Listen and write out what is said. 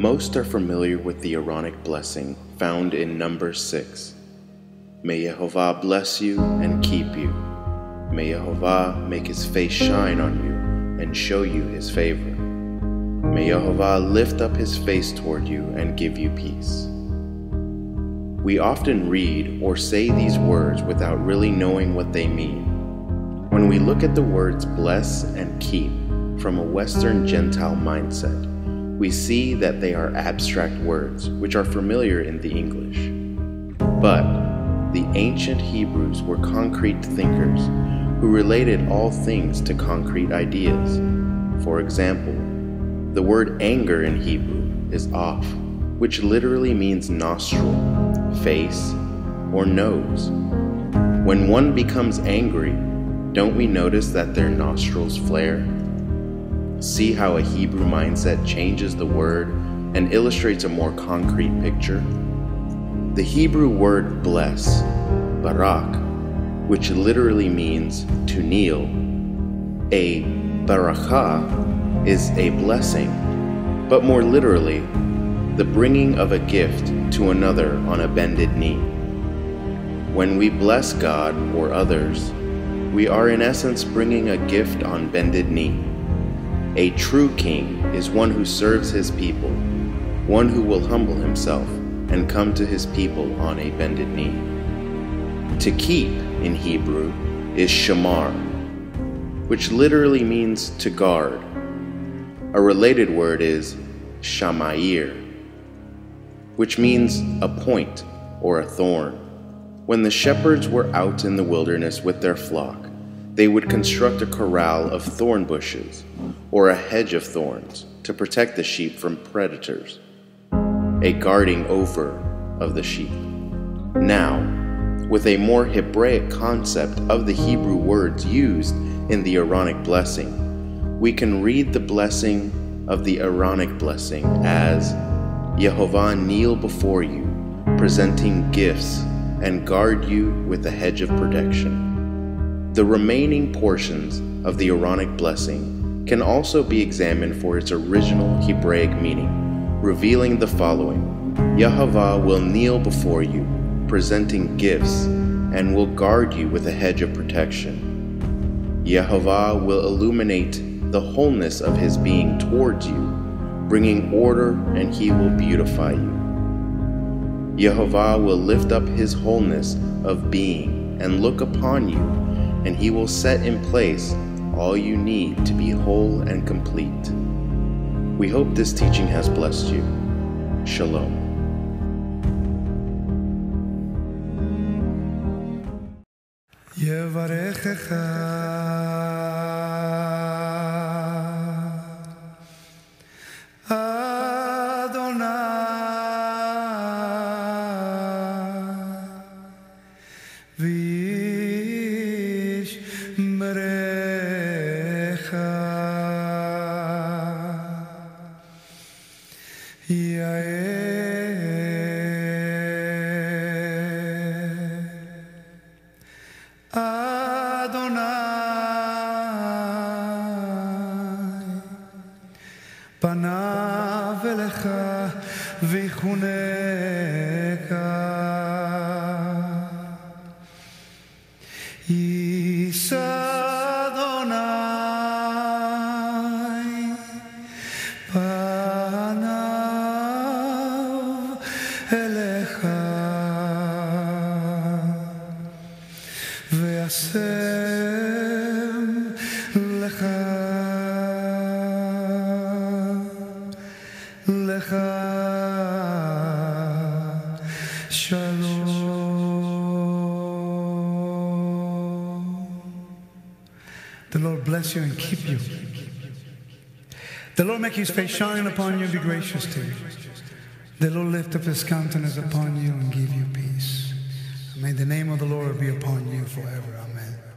Most are familiar with the Aaronic blessing found in Numbers 6. May Yehovah bless you and keep you. May Yehovah make his face shine on you and show you his favor. May Yehovah lift up his face toward you and give you peace. We often read or say these words without really knowing what they mean. When we look at the words bless and keep from a Western Gentile mindset, we see that they are abstract words which are familiar in the English. But the ancient Hebrews were concrete thinkers who related all things to concrete ideas. For example, the word anger in Hebrew is aph, which literally means nostril, face, or nose. When one becomes angry, don't we notice that their nostrils flare? See how a Hebrew mindset changes the word and illustrates a more concrete picture? The Hebrew word bless, barak, which literally means to kneel, a barakah is a blessing, but more literally, the bringing of a gift to another on a bended knee. When we bless God or others, we are in essence bringing a gift on bended knee. A true king is one who serves his people, one who will humble himself and come to his people on a bended knee. To keep in Hebrew is shamar, which literally means to guard a related word is shamair, which means a point or a thorn. When the shepherds were out in the wilderness with their flock, they would construct a corral of thorn bushes or a hedge of thorns to protect the sheep from predators, a guarding over of the sheep. Now, with a more Hebraic concept of the Hebrew words used in the Aaronic blessing, we can read the blessing of the Aaronic blessing as Yehovah kneel before you, presenting gifts, and guard you with a hedge of protection. The remaining portions of the Aaronic blessing can also be examined for its original Hebraic meaning, revealing the following Yehovah will kneel before you, presenting gifts, and will guard you with a hedge of protection. Yehovah will illuminate the wholeness of his being towards you, bringing order, and he will beautify you. Yehovah will lift up his wholeness of being and look upon you, and he will set in place all you need to be whole and complete. We hope this teaching has blessed you. Shalom. פניו μονάχα βήχουνεκα. Εις Αδωνάη Παναβ The Lord bless you and keep you. The Lord make his face shine upon you and be gracious to you. The Lord lift up his countenance upon you and give you peace. May the name of the Lord be upon you forever. Amen.